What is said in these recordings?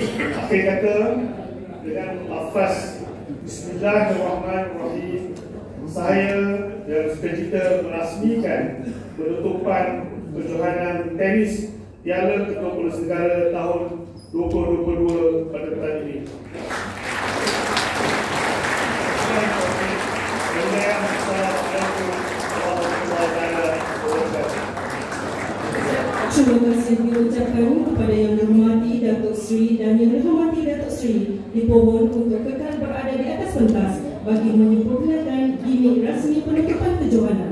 akhir kata dengan lafaz Bismillahirrahmanirrahim saya dan sukacita merasmikan penutupan kejohanan tenis Piala Ketua Polis Negara tahun 2022 pada petang ini. Terima kasih diucapkan kepada yang dihormati Datuk Seri dan yang dihormati Datuk Seri dipohon untuk kekal berada di atas pentas bagi menyempurnakan gimmick rasmi penutupan kejohanan.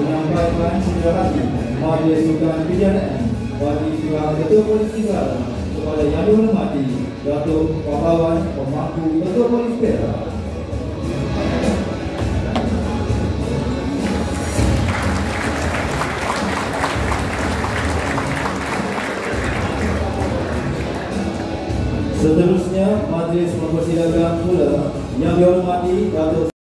Menyampaikan sederhana Majlis Sultan Kebijakan. Bagi pihak Ketua Polis Negara kepada yang dihormati Datuk Pahlawan Pemangku Ketua Polis Perak. Seterusnya, majlis mempersilakan pula yang dihormati Datuk